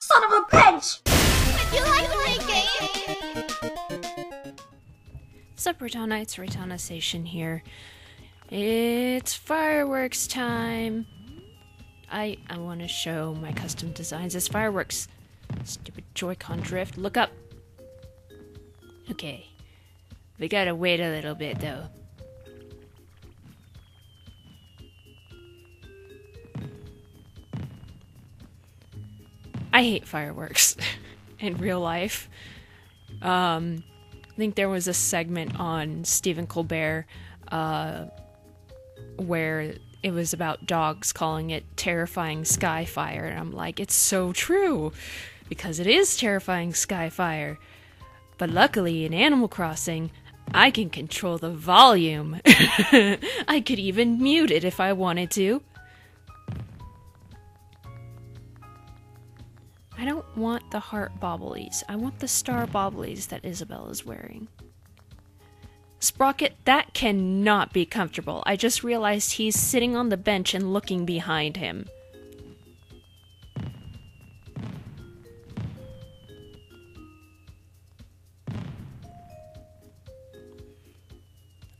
Son of a bitch! You like my game? Sup, Reitanna? It's Reitanna Seishin here. It's fireworks time. I I want to show my custom designs as fireworks. Stupid Joy-Con drift. Look up. Okay. We gotta wait a little bit though. I hate fireworks in real life. Um, I think there was a segment on Stephen Colbert uh, where it was about dogs calling it terrifying sky fire. And I'm like, it's so true because it is terrifying sky fire. But luckily, in Animal Crossing, I can control the volume. I could even mute it if I wanted to. I don't want the heart bobblies. I want the star bobblies that Isabelle is wearing. Sprocket, that cannot be comfortable. I just realized he's sitting on the bench and looking behind him.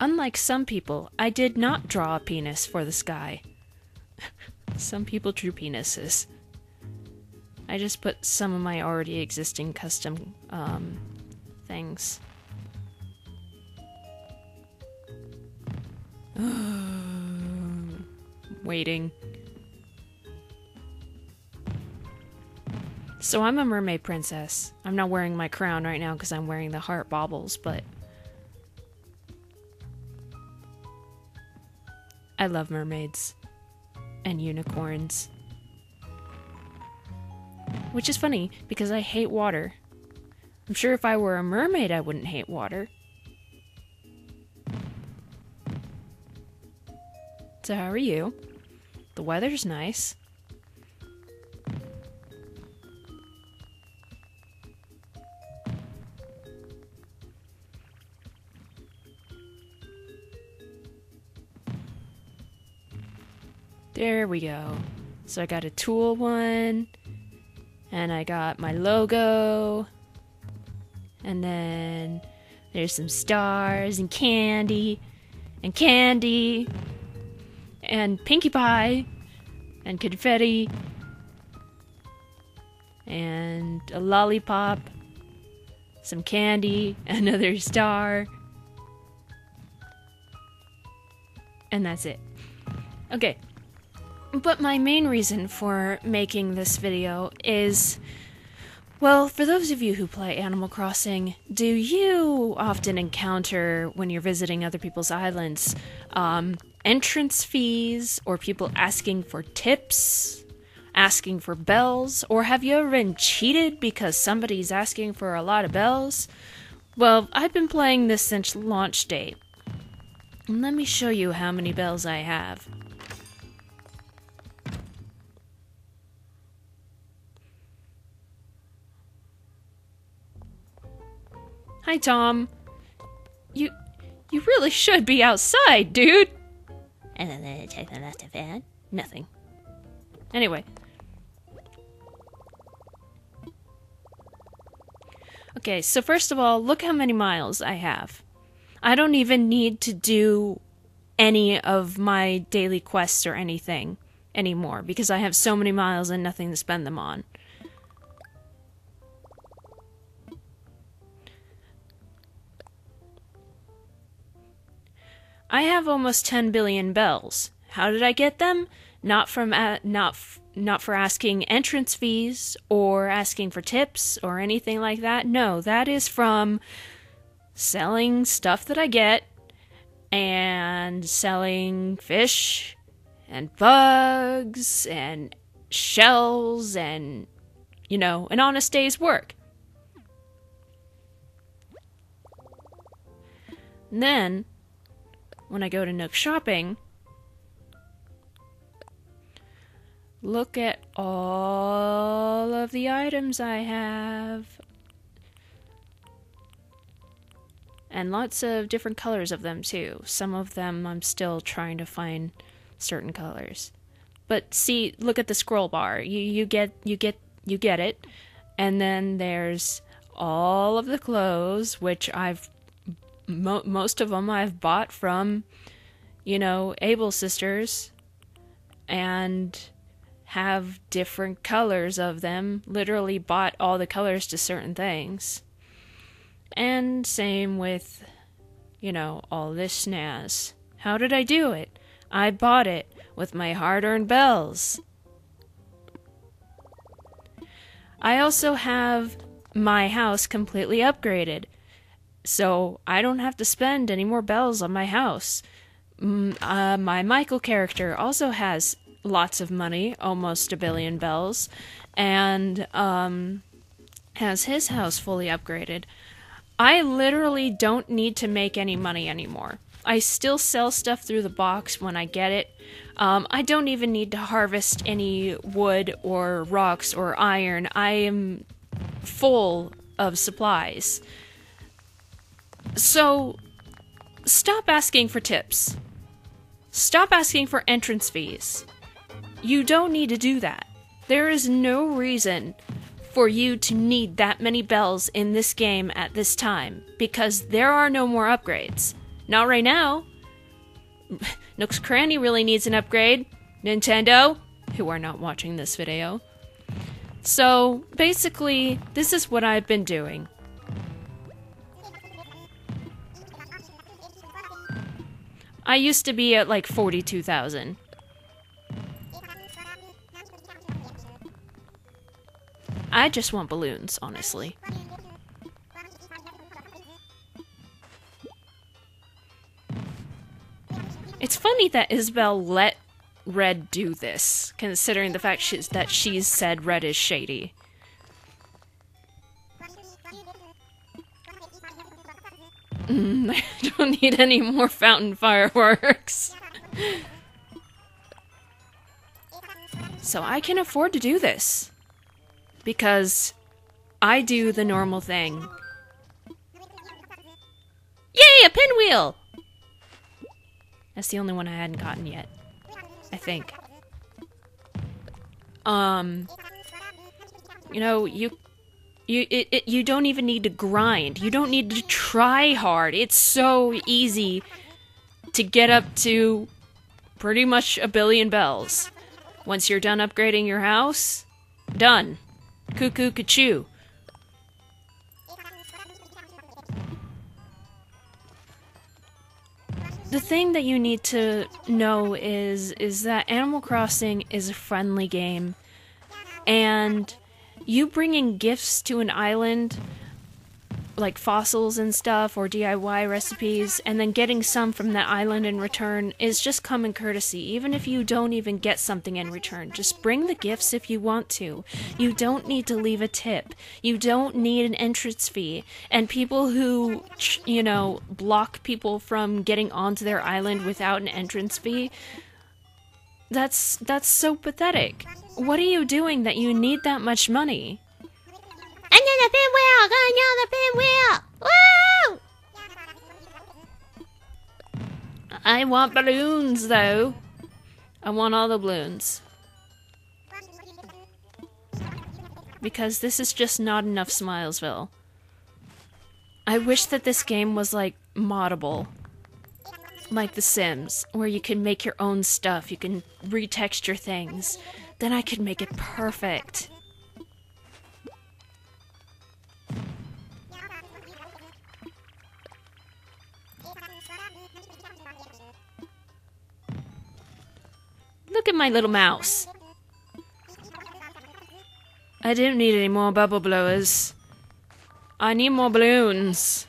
Unlike some people, I did not draw a penis for the sky. some people drew penises. I just put some of my already existing custom um, things. Waiting. So I'm a mermaid princess. I'm not wearing my crown right now because I'm wearing the heart baubles, but I love mermaids and unicorns. Which is funny because I hate water. I'm sure if I were a mermaid, I wouldn't hate water. So, how are you? The weather's nice. There we go. So I got a tool one, and I got my logo, and then there's some stars and candy, and candy, and Pinkie Pie, and confetti, and a lollipop, some candy, another star, and that's it. Okay. But my main reason for making this video is well, for those of you who play Animal Crossing, do you often encounter when you're visiting other people's islands um, entrance fees or people asking for tips, asking for bells, or have you ever been cheated because somebody's asking for a lot of bells? Well, I've been playing this since launch date. And let me show you how many bells I have. Hi, Tom. You you really should be outside, dude. And then they take the last it. Nothing. Anyway. Okay, so first of all, look how many miles I have. I don't even need to do any of my daily quests or anything anymore because I have so many miles and nothing to spend them on. I have almost 10 billion bells. How did I get them? Not from uh, not f- not for asking entrance fees or asking for tips or anything like that. No, that is from selling stuff that I get and selling fish and bugs and shells and you know, an honest day's work. And then when I go to Nook Shopping, Look at all of the items I have. And lots of different colors of them too. Some of them I'm still trying to find certain colors. But see, look at the scroll bar. You you get you get you get it. And then there's all of the clothes which I've mo- most of them I've bought from you know, Able sisters and have different colors of them. Literally bought all the colors to certain things. And same with, you know, all this snaz. How did I do it? I bought it with my hard earned bells. I also have my house completely upgraded. So I don't have to spend any more bells on my house. Uh, my Michael character also has lots of money, almost a billion bells, and um, has his house fully upgraded. I literally don't need to make any money anymore. I still sell stuff through the box when I get it. Um, I don't even need to harvest any wood or rocks or iron. I am full of supplies. So, stop asking for tips. Stop asking for entrance fees. You don't need to do that. There is no reason for you to need that many bells in this game at this time because there are no more upgrades. Not right now. Nook's Cranny really needs an upgrade. Nintendo, who are not watching this video. So basically, this is what I've been doing. I used to be at like 42,000. I just want balloons, honestly. It's funny that Isabelle let Red do this, considering the fact she's, that she's said Red is shady. Mm, I don't need any more fountain fireworks. so I can afford to do this. Because I do the normal thing. Yay, a pinwheel! That's the only one I hadn't gotten yet. I think. Um, you know, you you it, it, you don't even need to grind. You don't need to try hard. It's so easy to get up to pretty much a billion bells. Once you're done upgrading your house, done. Cuckoo cachoo. The thing that you need to know is is that Animal Crossing is a friendly game and you bringing gifts to an island like fossils and stuff or DIY recipes and then getting some from that island in return is just common courtesy. Even if you don't even get something in return just bring the gifts if you want to. You don't need to leave a tip. You don't need an entrance fee. And people who you know block people from getting onto their island without an entrance fee that's that's so pathetic what are you doing that you need that much money I need a pinwheel! I need a pinwheel! Woo! I want balloons, though. I want all the balloons. Because this is just not enough Smilesville. I wish that this game was like moddable. Like The Sims, where you can make your own stuff, you can retexture things. Then I could make it perfect. Look at my little mouse. I don't need any more bubble blowers. I need more balloons.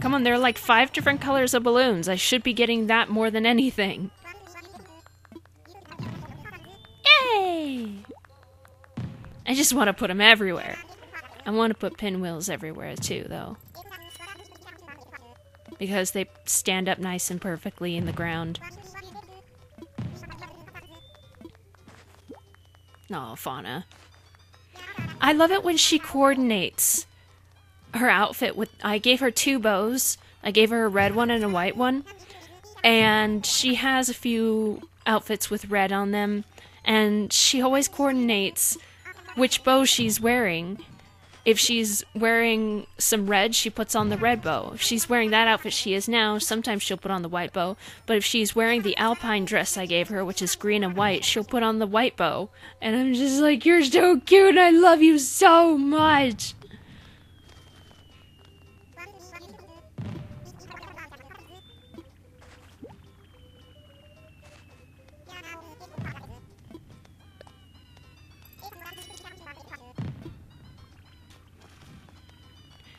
Come on, there are like five different colors of balloons. I should be getting that more than anything. Yay! I just want to put them everywhere. I want to put pinwheels everywhere too, though. Because they stand up nice and perfectly in the ground. No, Fauna. I love it when she coordinates her outfit with. I gave her two bows. I gave her a red one and a white one. And she has a few outfits with red on them. And she always coordinates which bow she's wearing. If she's wearing some red, she puts on the red bow. If she's wearing that outfit she is now, sometimes she'll put on the white bow. But if she's wearing the alpine dress I gave her, which is green and white, she'll put on the white bow. And I'm just like, you're so cute. I love you so much.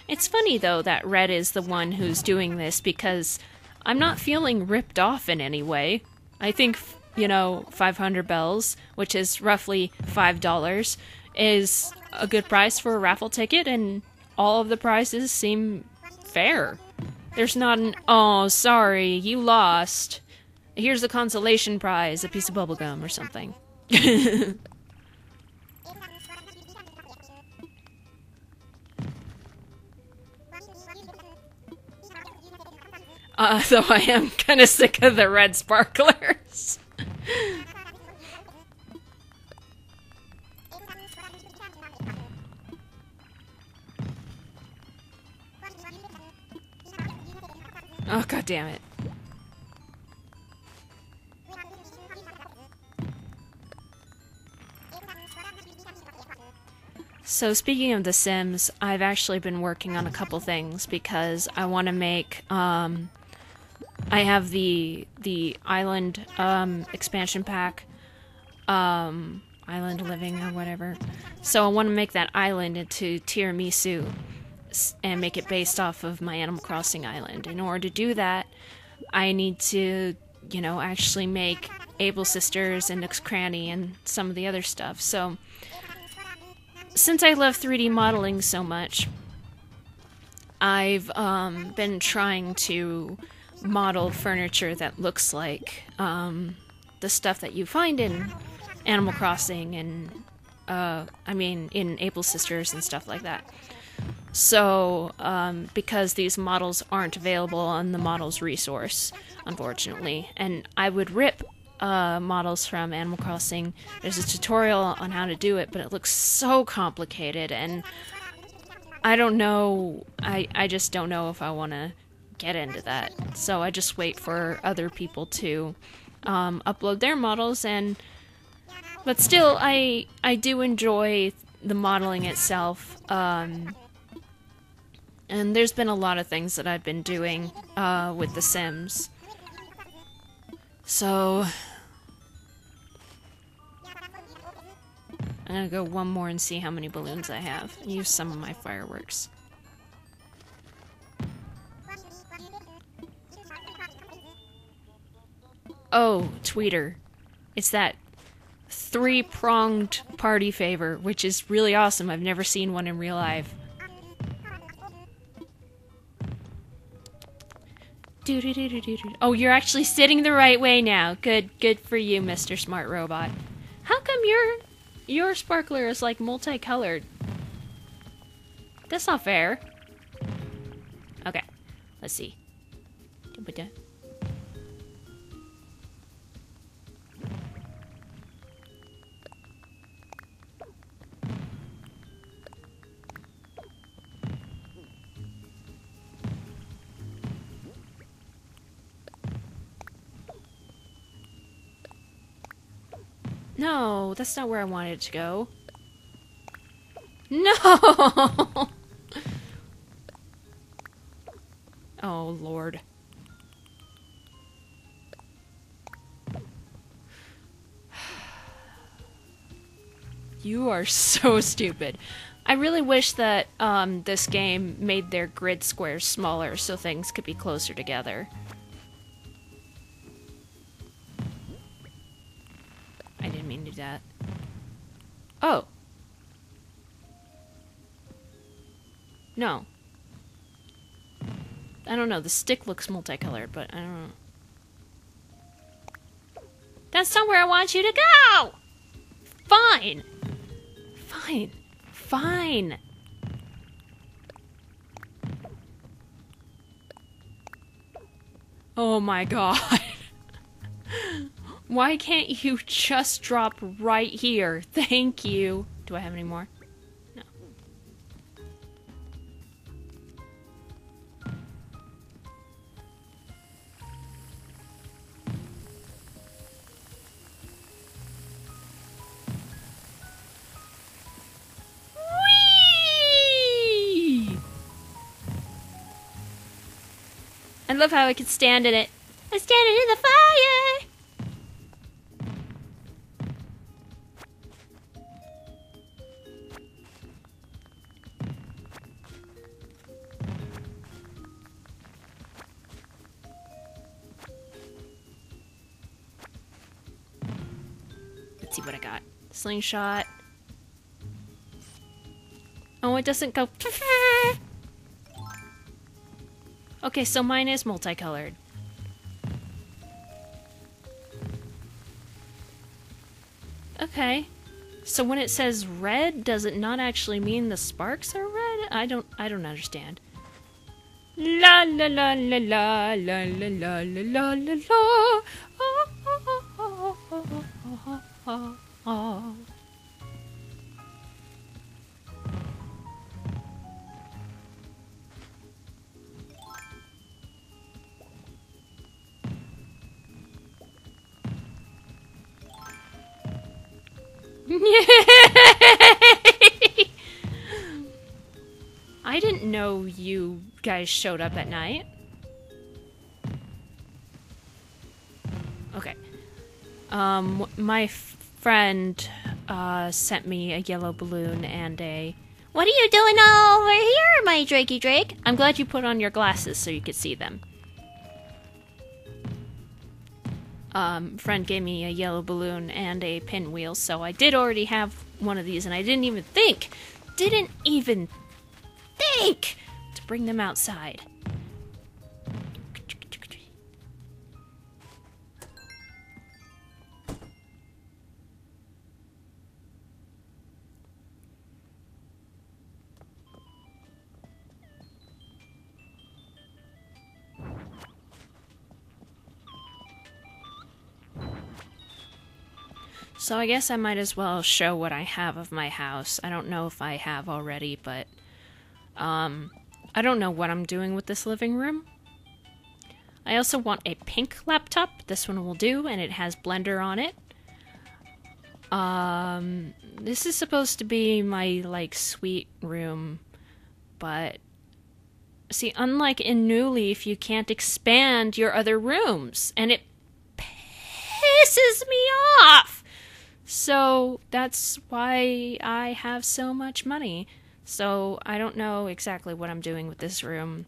It's funny though that Red is the one who's doing this because I'm not feeling ripped off in any way. I think, you know, 500 bells, which is roughly $5, is a good price for a raffle ticket, and all of the prizes seem fair. There's not an, oh, sorry, you lost. Here's the consolation prize, a piece of bubblegum or something. Uh, though I am kind of sick of the red sparklers. oh, god damn it. So speaking of The Sims, I've actually been working on a couple things because I want to make um, I have the the island um, expansion pack, um, island living or whatever. So I want to make that island into tiramisu and make it based off of my Animal Crossing island. In order to do that, I need to, you know, actually make Able Sisters and Nook's Cranny and some of the other stuff. So since I love 3D modeling so much, I've um, been trying to model furniture that looks like um, the stuff that you find in Animal Crossing and uh, I mean in Able Sisters and stuff like that. So, um, because these models aren't available on the models resource, unfortunately, and I would rip uh, models from Animal Crossing. There's a tutorial on how to do it, but it looks so complicated, and I don't know. I I just don't know if I want to get into that. So I just wait for other people to um, upload their models and but still I I do enjoy the modeling itself. Um, and there's been a lot of things that I've been doing uh, with The Sims. So I'm gonna go one more and see how many balloons I have. Use some of my fireworks. Oh, tweeter. It's that three pronged party favor, which is really awesome. I've never seen one in real life. Oh, you're actually sitting the right way now. Good, good for you, Mr. Smart Robot. How come your your sparkler is like multicolored? That's not fair. Okay, let's see. No, that's not where I wanted it to go. No! oh, Lord. You are so stupid. I really wish that um, this game made their grid squares smaller so things could be closer together. No. I don't know. The stick looks multicolored, but I don't know. That's not where I want you to go! Fine! fine. Fine. Fine. Oh my god. Why can't you just drop right here? Thank you. Do I have any more? Love how I can stand in it. I'm standing in the fire. Let's see what I got. Slingshot. Oh, it doesn't go. Okay, so mine is multicolored. Okay. So when it says red, does it not actually mean the sparks are red? I don't I don't understand. La la la la la la la la la la la guys showed up at night. Okay. Um, my friend uh, sent me a yellow balloon and a. What are you doing all over here, my Drakey Drake? I'm glad you put on your glasses so you could see them. Um, friend gave me a yellow balloon and a pinwheel, so I did already have one of these, and I didn't even think, didn't even think bring them outside. So I guess I might as well show what I have of my house. I don't know if I have already, but um I don't know what I'm doing with this living room. I also want a pink laptop. This one will do and it has Blender on it. Um this is supposed to be my like suite room, but see unlike in New Leaf, you can't expand your other rooms and it pisses me off. So that's why I have so much money. So I don't know exactly what I'm doing with this room.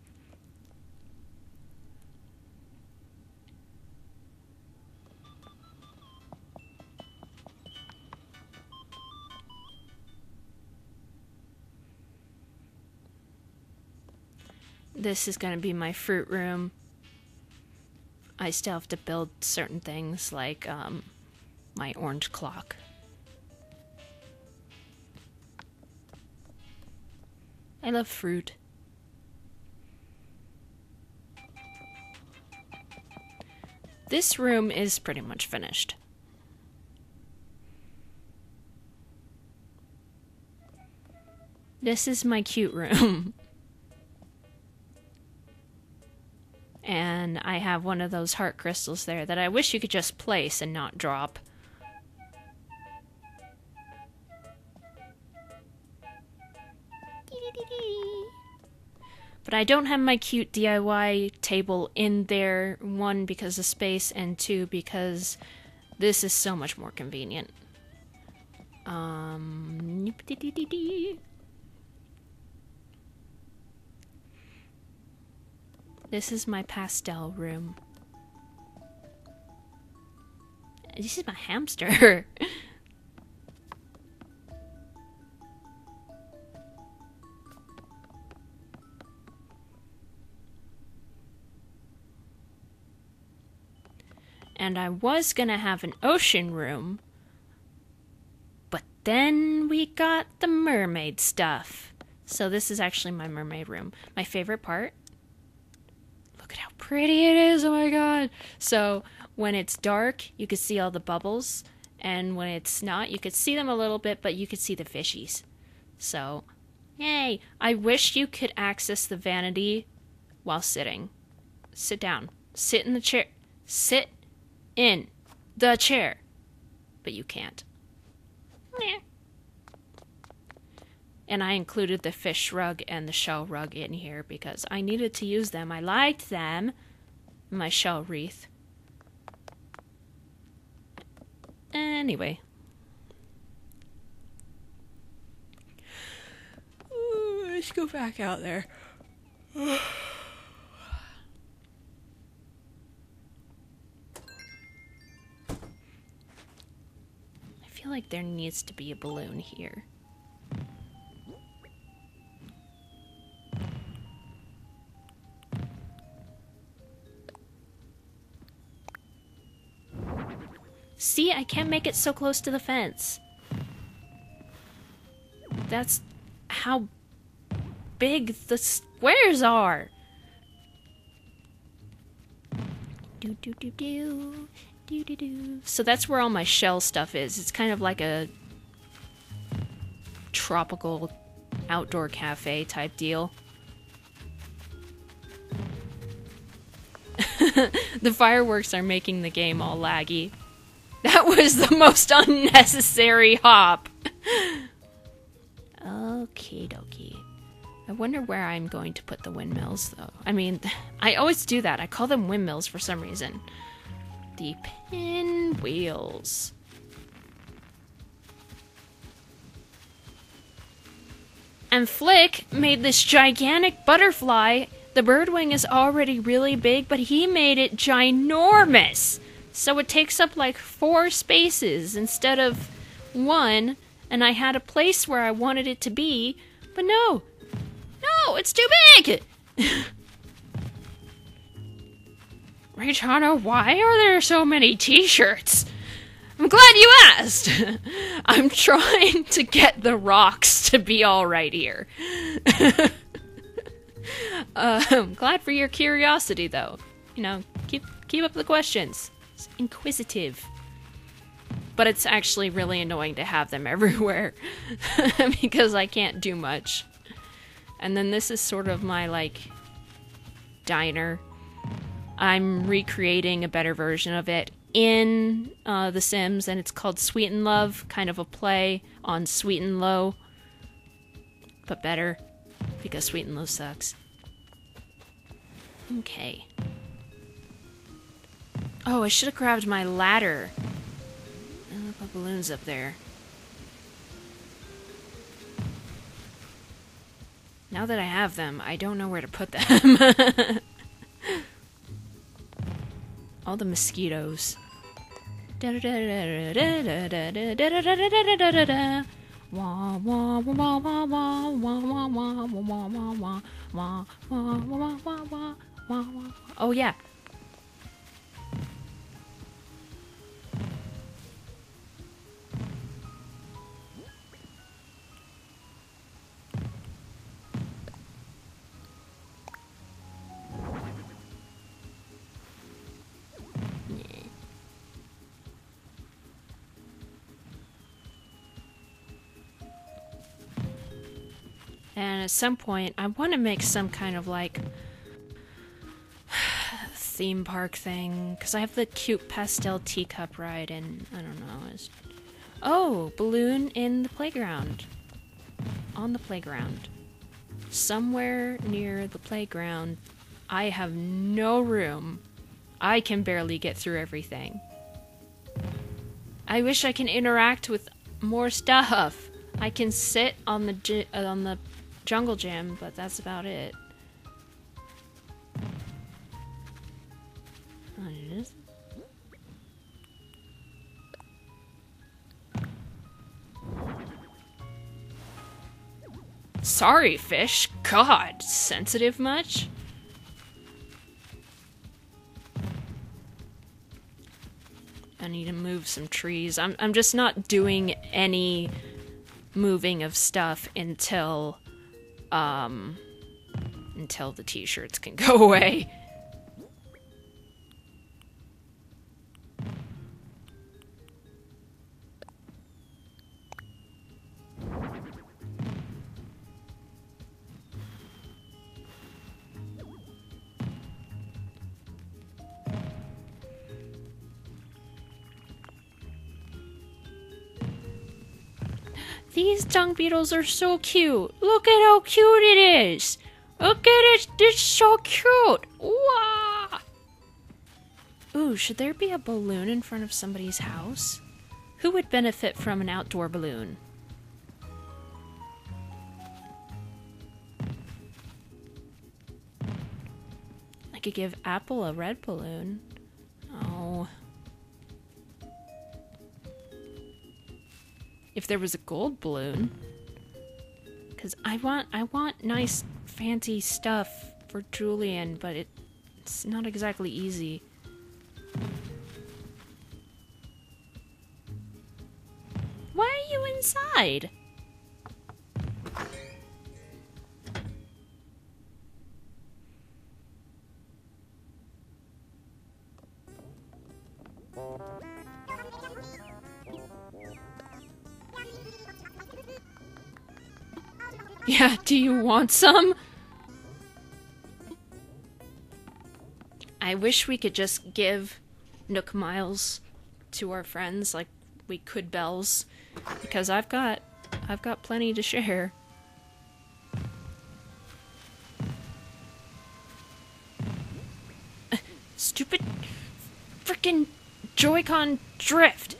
This is going to be my fruit room. I still have to build certain things like um, my orange clock. I love fruit. This room is pretty much finished. This is my cute room. and I have one of those heart crystals there that I wish you could just place and not drop. But I don't have my cute DIY table in there, one, because of space, and two, because this is so much more convenient. Um. This is my pastel room. This is my hamster. and I was gonna have an ocean room, but Then we got the mermaid stuff. So this is actually my mermaid room. My favorite part. Look at how pretty it is. Oh my god. So when it's dark, you can see all the bubbles, and when it's not, you could see them a little bit, but you could see the fishies. So, yay. I wish you could access the vanity while sitting. Sit down. Sit in the chair. Sit in the chair. But you can't. Meh. And I included the fish rug and the shell rug in here because I needed to use them. I liked them. My shell wreath. Anyway. Ooh, let's go back out there. I feel like there needs to be a balloon here. See, I can't make it so close to the fence. That's how big the squares are. Do do do do So that's where all my shell stuff is. It's kind of like a tropical outdoor cafe type deal. the fireworks are making the game all laggy. That was the most unnecessary hop. Okie dokie. I wonder where I'm going to put the windmills, though. I mean, I always do that. I call them windmills for some reason. The pinwheels. And Flick made this gigantic butterfly. The bird wing is already really big, but he made it ginormous. So it takes up like four spaces instead of one, and I had a place where I wanted it to be, but no. No, it's too big! Reitanna, why are there so many t shirts? I'm glad you asked! I'm trying to get the rocks to be alright here. uh, I'm glad for your curiosity, though. You know, keep keep up the questions inquisitive. But it's actually really annoying to have them everywhere because I can't do much. And then this is sort of my like diner. I'm recreating a better version of it in uh, The Sims, and it's called Sweet and Love, kind of a play on Sweet and Low, but better because Sweet and Low sucks. Okay. Oh, I should have grabbed my ladder. I'll put balloons up there. Now that I have them, I don't know where to put them. All the mosquitoes. Oh yeah, at some point, I want to make some kind of like theme park thing because I have the cute pastel teacup ride, and I don't know. It's... Oh, balloon in the playground. On the playground. Somewhere near the playground, I have no room. I can barely get through everything. I wish I can interact with more stuff. I can sit on the on the jungle gym, but that's about it. Sorry, fish. God, sensitive much? I need to move some trees. I'm I'm just not doing any moving of stuff until um until the t-shirts can go away. Dung beetles are so cute. Look at how cute it is. Look at it. It's so cute. Ooh, should there be a balloon in front of somebody's house? Who would benefit from an outdoor balloon? I could give Apple a red balloon. If there was a gold balloon because i want i want nice fancy stuff for julian but it, it's not exactly easy. Why are you inside do you want some? I wish we could just give Nook Miles to our friends like we could Bells because I've got I've got plenty to share. Stupid freaking Joy-Con drift.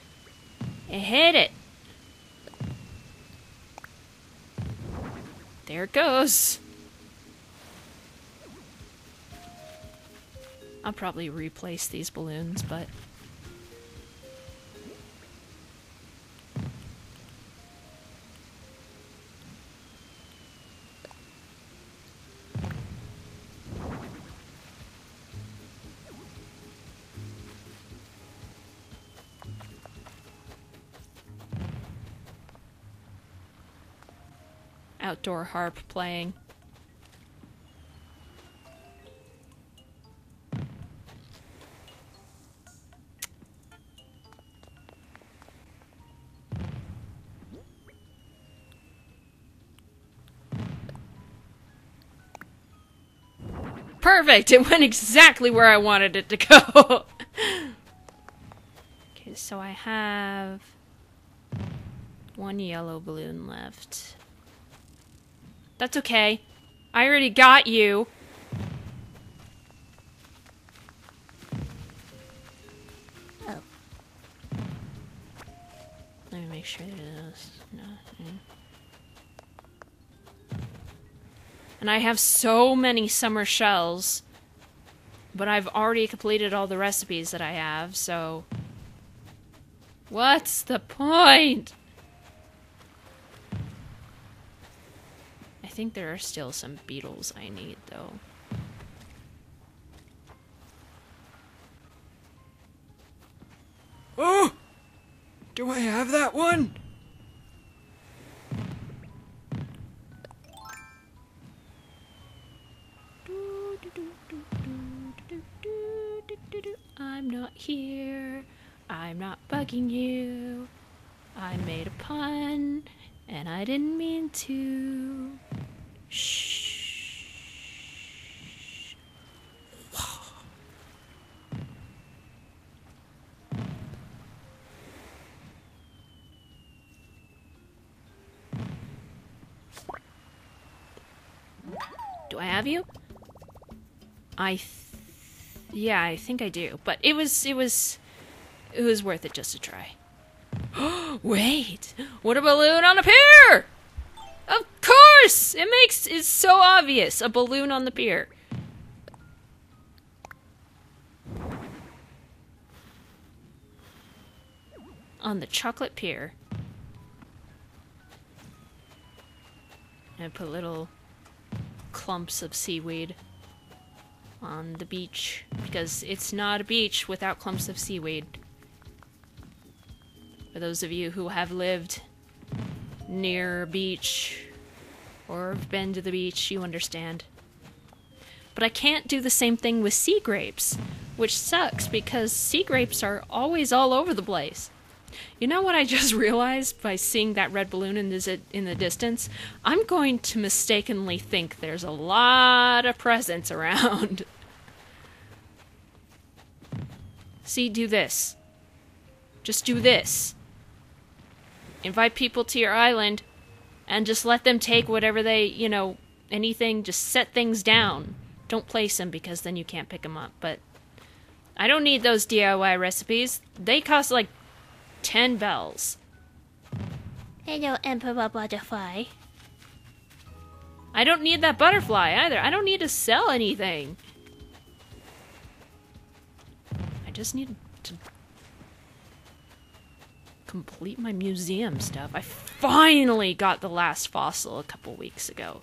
I hate it. There it goes. I'll probably replace these balloons, but... outdoor harp playing. Perfect! It went exactly where I wanted it to go. okay, so I have one yellow balloon left. That's okay. I already got you. Oh. Let me make sure there's nothing. And I have so many summer shells. But I've already completed all the recipes that I have, so... What's the point? Think there are still some beetles I need, though. Oh! Do I have that one? I'm not here. I'm not bugging you. I made a pun, and I didn't mean to. Shh. Do I have you? I yeah, I think I do. But it was it was it was worth it just to try. Wait, what a balloon on a pier! Of course! It makes it's so obvious. A balloon on the pier. On the chocolate pier. And put little clumps of seaweed on the beach because it's not a beach without clumps of seaweed. For those of you who have lived near a beach or have been to the beach, you understand. But I can't do the same thing with sea grapes, which sucks because sea grapes are always all over the place. You know what I just realized by seeing that red balloon in the, in the distance? I'm going to mistakenly think there's a lot of presents around. See, do this. Just do this. Invite people to your island and just let them take whatever they, you know, anything, just set things down. Don't place them because then you can't pick them up. But I don't need those DIY recipes. They cost like 10 bells. Hello, Emperor Butterfly. I don't need that butterfly either. I don't need to sell anything. I just need to complete my museum stuff. I finally got the last fossil a couple weeks ago.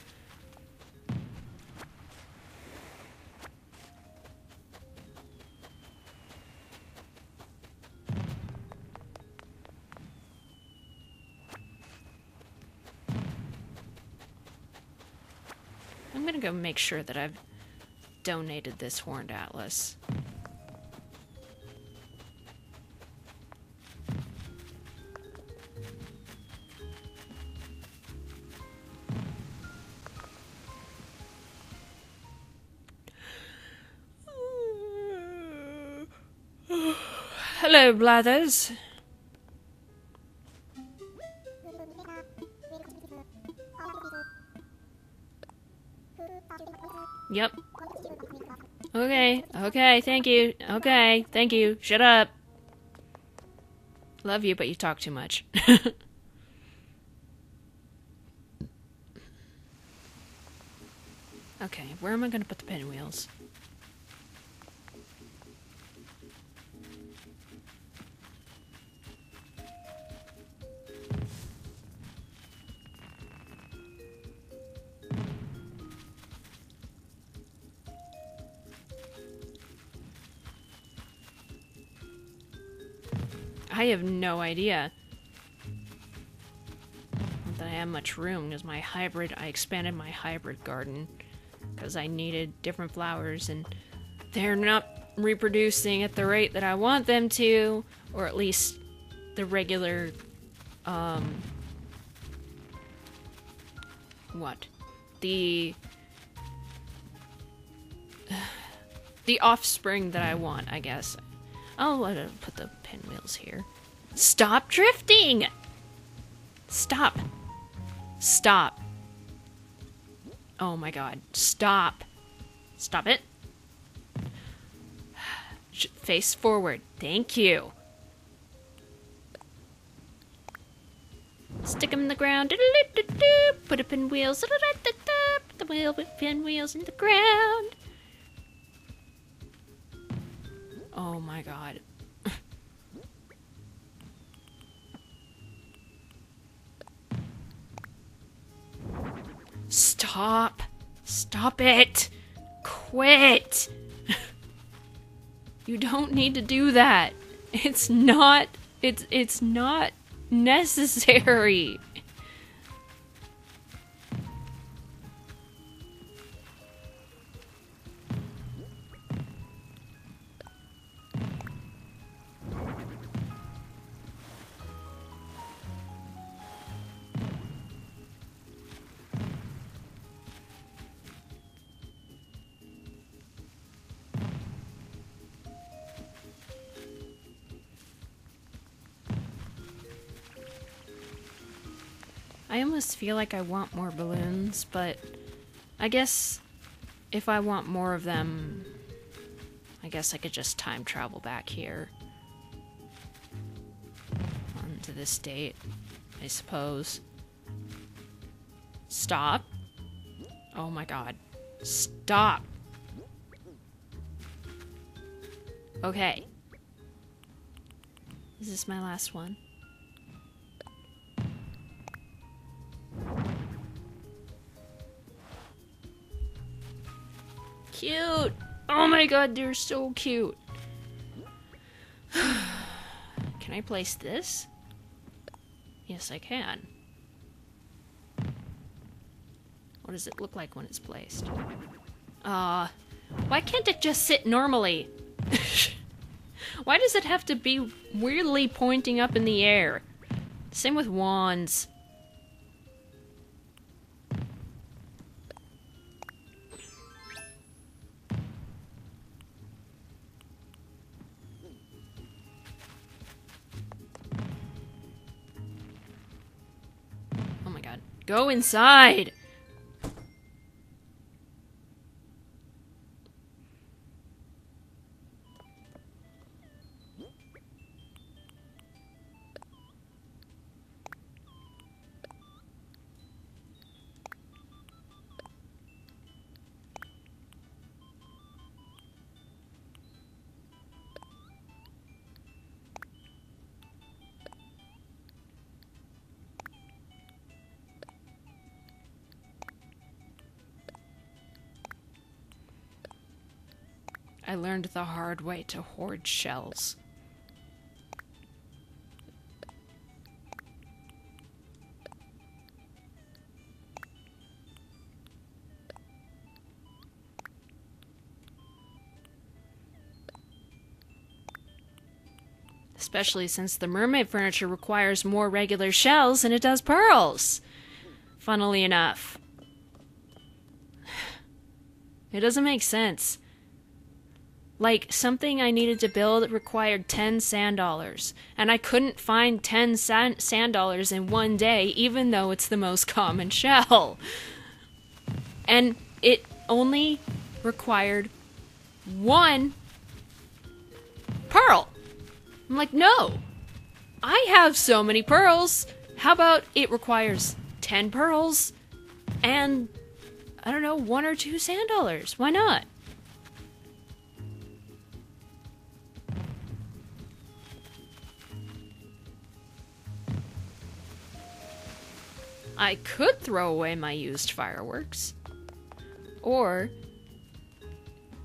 I'm gonna go make sure that I've donated this horned atlas. Hello, Blathers. Yep. Okay, okay, thank you. Okay, thank you. Shut up. Love you, but you talk too much. okay, where am I going to put the pinwheels? I have no idea that I have much room because my hybrid, I expanded my hybrid garden because I needed different flowers and they're not reproducing at the rate that I want them to, or at least the regular, um, what? The, the offspring that I want, I guess. I'll let it put the pinwheels here. Stop drifting! Stop. Stop. Oh my god. Stop. Stop it. Face forward. Thank you. Stick them in the ground. Put a pinwheels. Put the wheel pinwheels in the ground. Oh my god. Stop. Stop it. Quit. you don't need to do that. It's not it's it's not necessary. Almost feel like I want more balloons, but I guess if I want more of them, I guess I could just time travel back here. Onto this date, I suppose. Stop. Oh my god. Stop. Okay. Is this my last one? Cute! Oh my god, they're so cute. can I place this? Yes, I can. What does it look like when it's placed? Uh, why can't it just sit normally? why does it have to be weirdly pointing up in the air? Same with wands. Go inside! Learned the hard way to hoard shells. Especially since the mermaid furniture requires more regular shells than it does pearls. Funnily enough. It doesn't make sense. Like something I needed to build required 10 sand dollars, and I couldn't find 10 sand, sand dollars in one day, even though it's the most common shell. And it only required one pearl. I'm like, no, I have so many pearls. How about it requires 10 pearls and, I don't know, one or two sand dollars? Why not? I could throw away my used fireworks. Or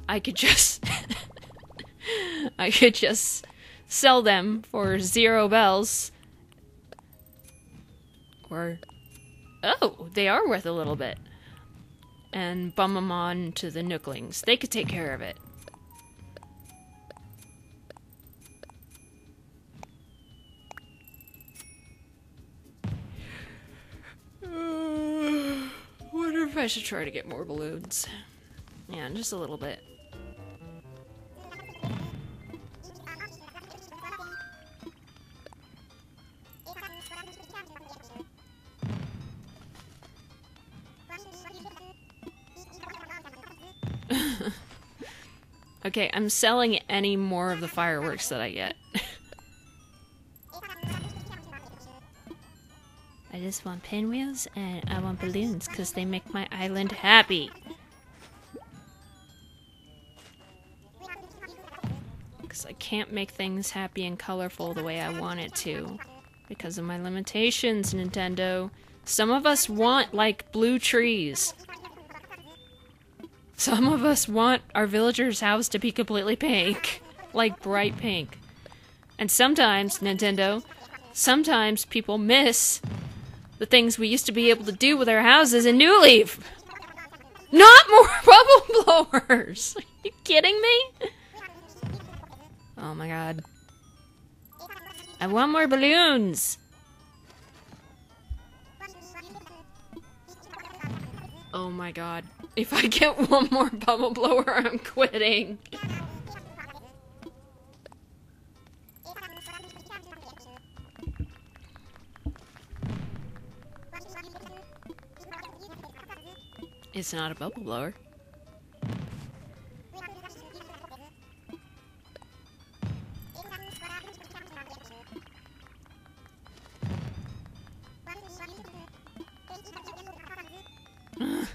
I could just I could just sell them for zero bells. Or oh, they are worth a little bit. And bum them on to the nooklings. They could take care of it. I should try to get more balloons. Yeah, just a little bit. Okay, I'm selling any more of the fireworks that I get. Just want pinwheels and uh, I want balloons because they make my island happy. Because I can't make things happy and colorful the way I want it to. Because of my limitations, Nintendo. Some of us want, like, blue trees. Some of us want our villager's house to be completely pink. Like, bright pink. And sometimes, Nintendo, sometimes people miss the things we used to be able to do with our houses in New Leaf. Not more bubble blowers. Are you kidding me? Oh my god. I want more balloons. Oh my god. If I get one more bubble blower, I'm quitting. It's not a bubble blower.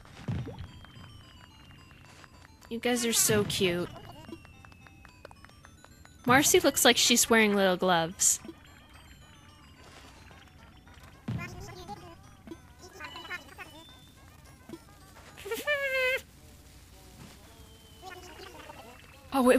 You guys are so cute. Marcy looks like she's wearing little gloves.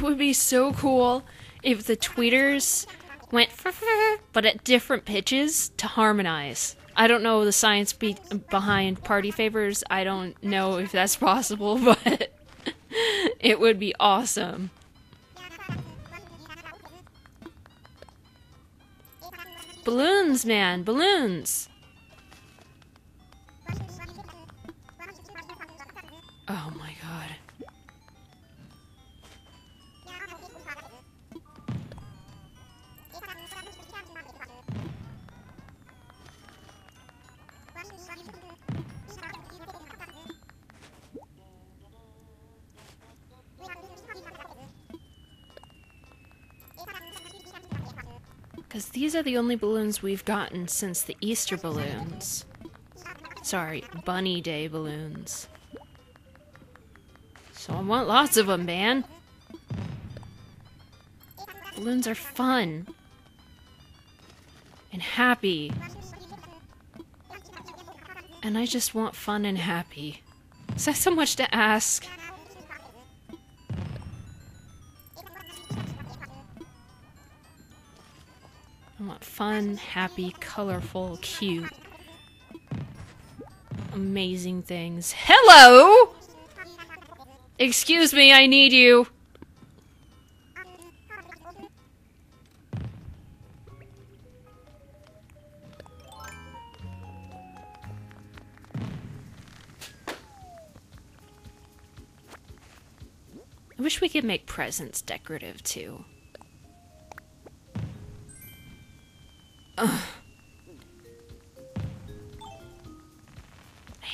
Would be so cool if the tweeters went but at different pitches to harmonize. I don't know the science be- behind party favors. I don't know if that's possible, but it would be awesome. Balloons, man, balloons. Because these are the only balloons we've gotten since the Easter balloons. Sorry, Bunny Day balloons. So I want lots of them, man. Balloons are fun. And happy. And I just want fun and happy. Is that so much to ask? Fun, happy, colorful, cute. Amazing things. Hello! Excuse me, I need you. I wish we could make presents decorative too.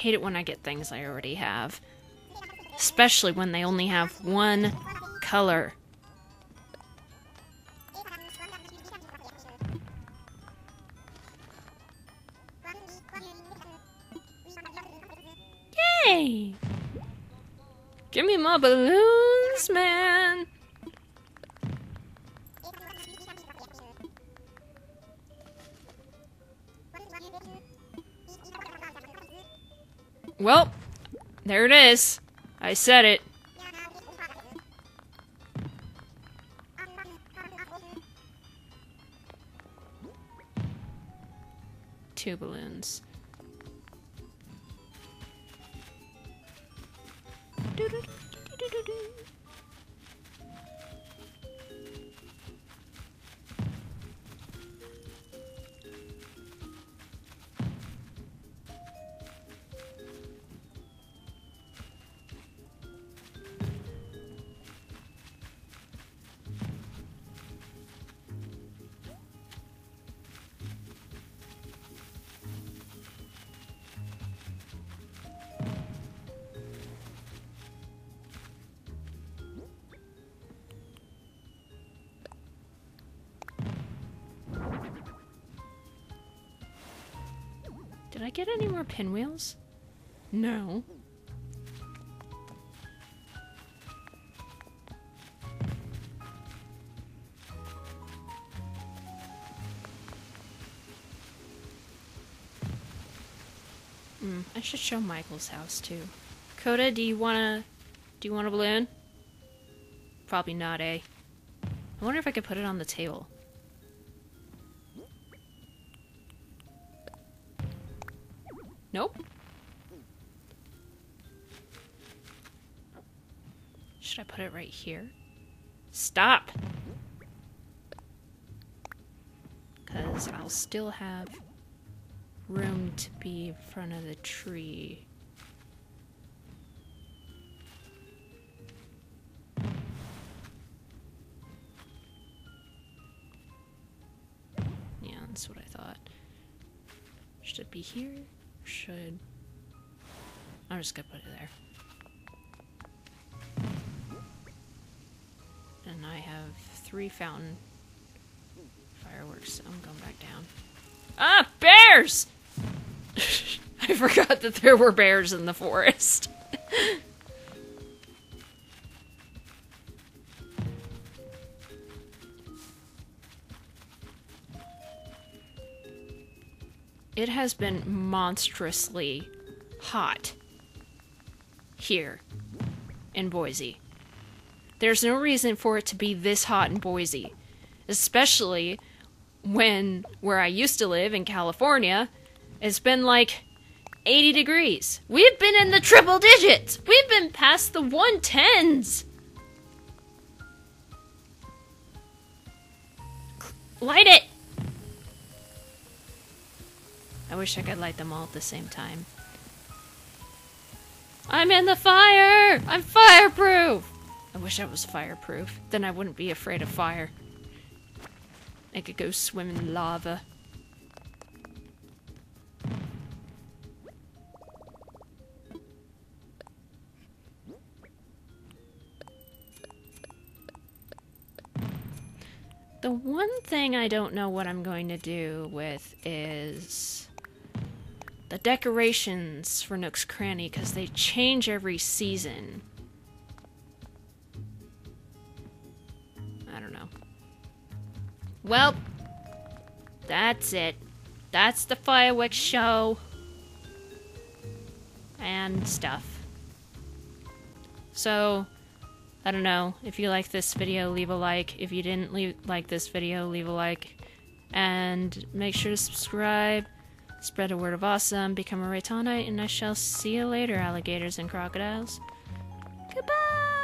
Hate it when I get things I already have. Especially when they only have one color. Yay! Give me my balloons, Well, there it is. I said it. Two balloons. More pinwheels? No. Hmm, I should show Michael's house too. Coda, do you wanna do you want a balloon? Probably not, eh? I wonder if I could put it on the table. Nope. Should I put it right here? Stop! Because I'll still have room to be in front of the tree. Yeah, that's what I thought. Should it be here? Should. I'm just gonna put it there. And I have three fountain fireworks, I'm going back down. Ah, bears! I forgot that there were bears in the forest. it has been monstrously hot here in Boise. There's no reason for it to be this hot in Boise, especially when where I used to live in California, It's been like 80 degrees. We've been in the triple digits. We've been past the 110s. Light it. I wish I could light them all at the same time. I'm in the fire! I'm fireproof! I wish I was fireproof. Then I wouldn't be afraid of fire. I could go swim in lava. The one thing I don't know what I'm going to do with is the decorations for Nook's Cranny because they change every season. I don't know. Well, that's it. That's the fireworks show. And stuff. So, I don't know. If you like this video, leave a like. If you didn't leave, like this video, leave a like. And make sure to subscribe. Spread a word of awesome, become a Raytonite, and I shall see you later, alligators and crocodiles. Goodbye!